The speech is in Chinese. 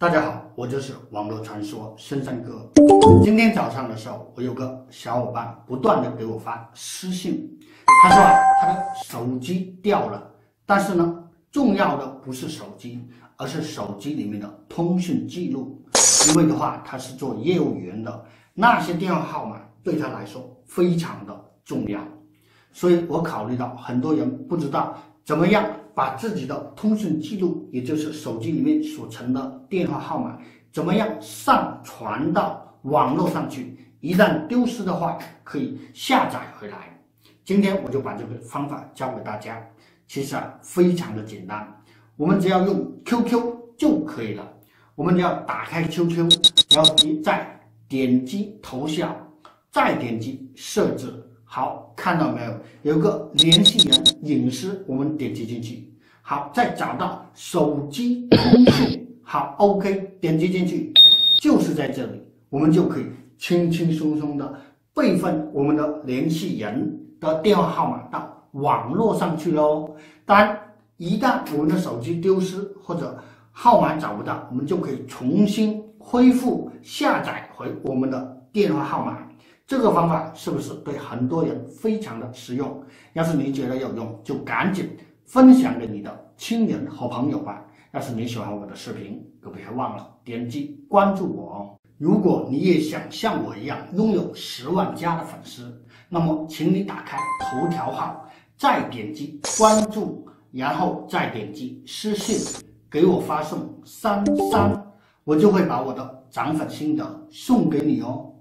大家好，我就是网络传说深山哥。今天早上的时候，我有个小伙伴不断的给我发私信，他说啊，他的手机掉了，但是呢，重要的不是手机，而是手机里面的通讯记录。因为的话，他是做业务员的，那些电话号码对他来说非常的重要，所以我考虑到很多人不知道怎么样。把自己的通讯记录，也就是手机里面所存的电话号码，怎么样上传到网络上去？一旦丢失的话，可以下载回来。今天我就把这个方法教给大家。其实啊，非常的简单，我们只要用 QQ 就可以了。我们只要打开 QQ，然后再点击头像，再点击设置。好，看到没有？有个联系人隐私，我们点击进去。好，再找到手机通讯，好，OK，点击进去，就是在这里，我们就可以轻轻松松的备份我们的联系人的电话号码到网络上去喽。当然，一旦我们的手机丢失或者号码找不到，我们就可以重新恢复下载回我们的电话号码。这个方法是不是对很多人非常的实用？要是你觉得有用，就赶紧。分享给你的亲人和朋友吧。要是你喜欢我的视频，可别忘了点击关注我哦。如果你也想像我一样拥有十万加的粉丝，那么请你打开头条号，再点击关注，然后再点击私信给我发送三三，我就会把我的涨粉心得送给你哦。